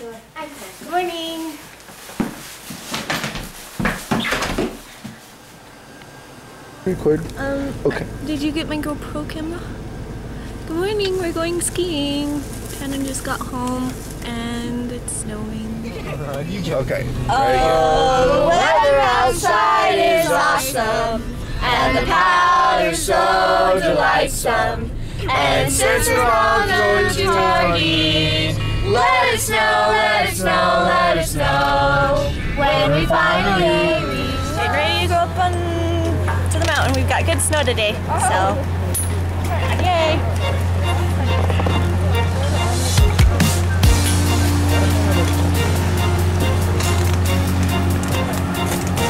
Good morning. Record. Um, Okay. did you get my GoPro camera? Good morning. We're going skiing. Shannon just got home and it's snowing. Okay. Oh, The weather outside is awesome, and the powder's so delightsome. And since we're all going to Targhee, let us know, let us know, let us know when we finally reach. Ready to go up on to the mountain. We've got good snow today, so yay!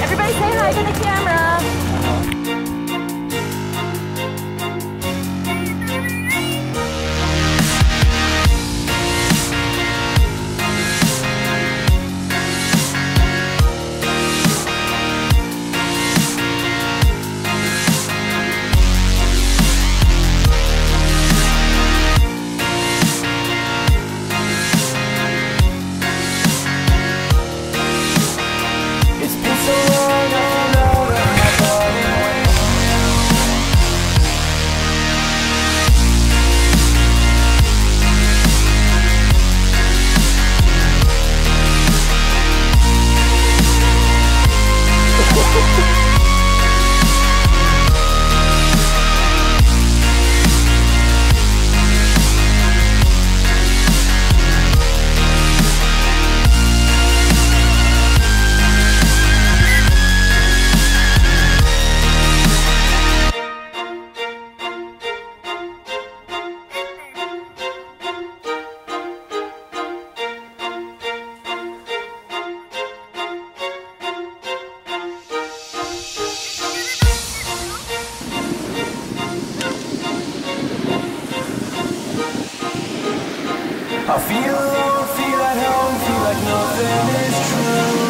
Everybody say hi to the camera. I feel feel at home, feel like nothing is true.